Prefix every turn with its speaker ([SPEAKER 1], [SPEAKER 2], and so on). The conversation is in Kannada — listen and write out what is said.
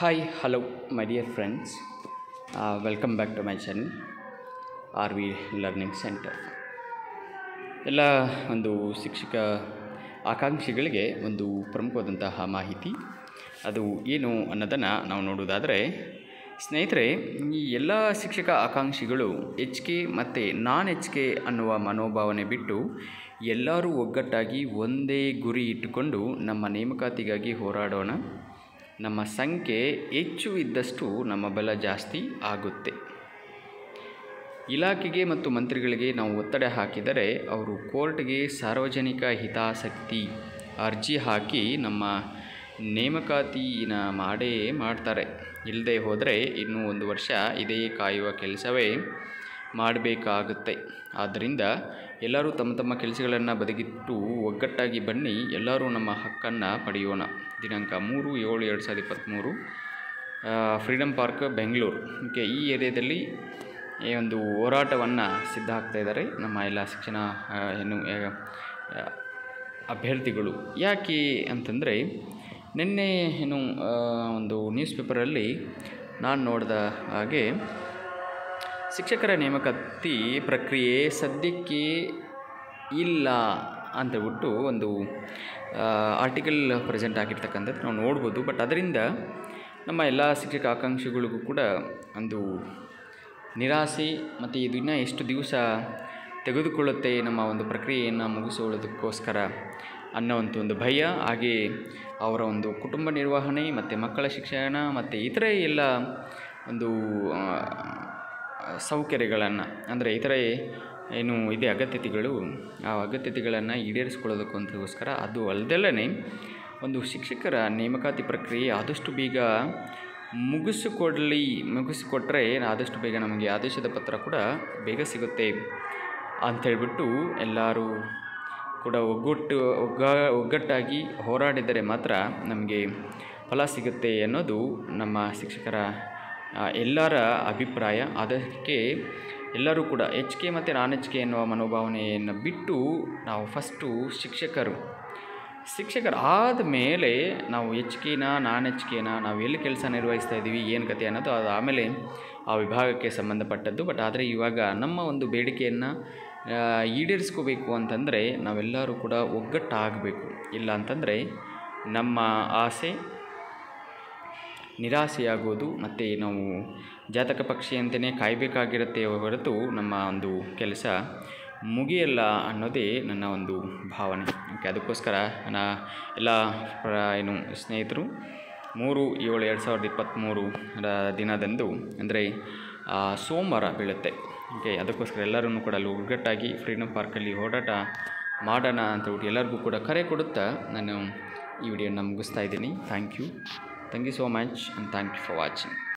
[SPEAKER 1] Hi, hello my dear friends welcome back to my my R V learning centre ಎಲ್ಲ ಒಂದು ಶಿಕ್ಷಕ ಆಕಾಂಕ್ಷಿಗಳಿಗೆ ಒಂದು ಪ್ರಮುಖವಾದಂತಹ ಮಾಹಿತಿ. ಅದು ಏನು ಅನ್ನೋದನ್ನು ನಾವು ನೋಡೋದಾದರೆ ಸ್ನೇಹಿತರೆ ಈ ಎಲ್ಲ ಶಿಕ್ಷಕ ಆಕಾಂಕ್ಷಿಗಳು ಎಚ್ ಕೆ ಮತ್ತು ನಾನ್ ಎಚ್ ಕೆ ಅನ್ನುವ ಮನೋಭಾವನೆ ಬಿಟ್ಟು ಎಲ್ಲರೂ ಒಗ್ಗಟ್ಟಾಗಿ ಒಂದೇ ಗುರಿ ಇಟ್ಟುಕೊಂಡು ನಮ್ಮ ನೇಮಕಾತಿಗಾಗಿ ಹೋರಾಡೋಣ. ನಮ್ಮ ಸಂಖ್ಯೆ ಹೆಚ್ಚು ಇದ್ದಷ್ಟು ನಮ್ಮ ಬಲ ಜಾಸ್ತಿ ಆಗುತ್ತೆ. ಇಲಾಖೆಗೆ ಮತ್ತು ಮಂತ್ರಿಗಳಿಗೆ ನಾವು ಒತ್ತಡ ಹಾಕಿದರೆ ಅವರು ಕೋರ್ಟ್ಗೆ ಸಾರ್ವಜನಿಕ ಹಿತಾಸಕ್ತಿ ಅರ್ಜಿ ಹಾಕಿ ನಮ್ಮ ನೇಮಕಾತಿನ ಮಾಡೇ ಮಾಡ್ತಾರೆ. ಇಲ್ಲದೆ ಹೋದರೆ ಇನ್ನೂ ಒಂದು ವರ್ಷ ಇದೇ ಕಾಯುವ ಕೆಲಸವೇ ಮಾಡಬೇಕಾಗುತ್ತೆ. ಆದ್ದರಿಂದ ಎಲ್ಲರೂ ತಮ್ಮ ತಮ್ಮ ಕೆಲಸಗಳನ್ನು ಬದಿಗಿಟ್ಟು ಒಗ್ಗಟ್ಟಾಗಿ ಬನ್ನಿ, ಎಲ್ಲರೂ ನಮ್ಮ ಹಕ್ಕನ್ನು ಪಡೆಯೋಣ. ದಿನಾಂಕ ಮೂರು ಏಳು ಎರಡು ಸಾವಿರದ ಇಪ್ಪತ್ತ್ಮೂರು ಫ್ರೀಡಮ್ ಪಾರ್ಕ್, ಬೆಂಗಳೂರು. ಓಕೆ, ಈ ಏರಿಯಾದಲ್ಲಿ ಈ ಒಂದು ಹೋರಾಟವನ್ನು ಸಿದ್ಧ ಆಗ್ತಾಯಿದ್ದಾರೆ ಇದ್ದಾರೆ ನಮ್ಮ ಎಲ್ಲ ಶಿಕ್ಷಣ ಏನು ಅಭ್ಯರ್ಥಿಗಳು. ಯಾಕೆ ಅಂತಂದರೆ, ನಿನ್ನೆ ಏನು ಒಂದು ನ್ಯೂಸ್ ಪೇಪರಲ್ಲಿ ನಾನು ನೋಡಿದ ಹಾಗೆ ಶಿಕ್ಷಕರ ನೇಮಕಾತಿ ಪ್ರಕ್ರಿಯೆ ಸದ್ಯಕ್ಕೆ ಇಲ್ಲ ಅಂತೇಳ್ಬಿಟ್ಟು ಒಂದು ಆರ್ಟಿಕಲ್ ಪ್ರೆಸೆಂಟ್ ಆಗಿರ್ತಕ್ಕಂಥದ್ದು ನಾವು ನೋಡ್ಬೋದು. ಬಟ್ ಅದರಿಂದ ನಮ್ಮ ಎಲ್ಲ ಶಿಕ್ಷಕ ಆಕಾಂಕ್ಷಿಗಳಿಗೂ ಕೂಡ ಒಂದು ನಿರಾಸೆ ಮತ್ತು ಇದು ಇನ್ನೂ ಎಷ್ಟು ದಿವಸ ತೆಗೆದುಕೊಳ್ಳುತ್ತೆ ನಮ್ಮ ಒಂದು ಪ್ರಕ್ರಿಯೆಯನ್ನು ಮುಗಿಸಿಕೊಳ್ಳೋದಕ್ಕೋಸ್ಕರ ಅನ್ನೋವಂಥ ಒಂದು ಭಯ, ಹಾಗೆ ಅವರ ಒಂದು ಕುಟುಂಬ ನಿರ್ವಹಣೆ ಮತ್ತು ಮಕ್ಕಳ ಶಿಕ್ಷಣ ಮತ್ತು ಇತರೆ ಎಲ್ಲ ಒಂದು ಸೌಕರ್ಯಗಳನ್ನು, ಅಂದರೆ ಇತರೆ ಏನು ಇದೆ ಅಗತ್ಯತೆಗಳು, ಆ ಅಗತ್ಯತೆಗಳನ್ನು ಈಡೇರಿಸ್ಕೊಳ್ಳೋದಕ್ಕೋಸ್ಕರ ಅದು ಅಲ್ಲದೆಲ್ಲೇ ಒಂದು ಶಿಕ್ಷಕರ ನೇಮಕಾತಿ ಪ್ರಕ್ರಿಯೆ ಆದಷ್ಟು ಬೇಗ ಮುಗಿಸಿಕೊಡಲಿ, ಮುಗಿಸಿಕೊಟ್ರೆ ಆದಷ್ಟು ಬೇಗ ನಮಗೆ ಆದೇಶದ ಪತ್ರ ಕೂಡ ಬೇಗ ಸಿಗುತ್ತೆ ಅಂಥೇಳ್ಬಿಟ್ಟು ಎಲ್ಲರೂ ಕೂಡ ಒಗ್ಗಟ್ಟು, ಒಗ್ಗ, ಒಗ್ಗಟ್ಟಾಗಿ ಹೋರಾಡಿದರೆ ಮಾತ್ರ ನಮಗೆ ಫಲ ಸಿಗುತ್ತೆ ಅನ್ನೋದು ನಮ್ಮ ಶಿಕ್ಷಕರ ಎಲ್ಲರ ಅಭಿಪ್ರಾಯ. ಅದಕ್ಕೆ ಎಲ್ಲರೂ ಕೂಡ ಎಚ್ ಕೆ ಮತ್ತು ನಾನ್ ಎಚ್ ಕೆ ಎನ್ನುವ ಮನೋಭಾವನೆಯನ್ನು ಬಿಟ್ಟು ನಾವು ಫಸ್ಟು ಶಿಕ್ಷಕರು. ಶಿಕ್ಷಕರು ಆದಮೇಲೆ ನಾವು ಎಚ್ ಕೆನ ನಾನ್ ಎಚ್ ಕೆನ ನಾವು ಎಲ್ಲಿ ಕೆಲಸ ನಿರ್ವಹಿಸ್ತಾ ಇದ್ದೀವಿ, ಏನು ಕತೆ ಅನ್ನೋದು ಅದು ಆಮೇಲೆ ಆ ವಿಭಾಗಕ್ಕೆ ಸಂಬಂಧಪಟ್ಟದ್ದು. ಬಟ್ ಆದರೆ ಇವಾಗ ನಮ್ಮ ಒಂದು ಬೇಡಿಕೆಯನ್ನು ಈಡೇರಿಸ್ಕೋಬೇಕು ಅಂತಂದರೆ ನಾವೆಲ್ಲರೂ ಕೂಡ ಒಗ್ಗಟ್ಟಾಗಬೇಕು. ಇಲ್ಲ ಅಂತಂದರೆ ನಮ್ಮ ಆಸೆ ನಿರಾಸೆಯಾಗೋದು ಮತ್ತು ನಾವು ಜಾತಕ ಪಕ್ಷಿಯಂತೆಯೇ ಕಾಯಬೇಕಾಗಿರುತ್ತೆ ಹೊರತು ನಮ್ಮ ಒಂದು ಕೆಲಸ ಮುಗಿಯಲ್ಲ ಅನ್ನೋದೇ ನನ್ನ ಒಂದು ಭಾವನೆ. ಓಕೆ ಅದಕ್ಕೋಸ್ಕರ ನನ್ನ ಎಲ್ಲ ಏನು ಸ್ನೇಹಿತರು, ಮೂರು ಏಳು ಎರಡು ಸಾವಿರದ ಇಪ್ಪತ್ತ್ಮೂರು ದಿನದಂದು ಅಂದರೆ ಸೋಮವಾರ ಬೀಳುತ್ತೆ. ಓಕೆ ಅದಕ್ಕೋಸ್ಕರ ಎಲ್ಲರೂ ಕೂಡ ಅಲ್ಲಿ ಒಗ್ಗಟ್ಟಾಗಿ ಫ್ರೀಡಮ್ ಪಾರ್ಕಲ್ಲಿ ಓಡಾಟ ಮಾಡೋಣ ಅಂತ ಎಲ್ಲರಿಗೂ ಕೂಡ ಕರೆ ಕೊಡುತ್ತಾ ನಾನು ಈ ವಿಡಿಯೋನ ಮುಗಿಸ್ತಾ ಇದ್ದೀನಿ. Thank you Thank you so much and thank you for watching.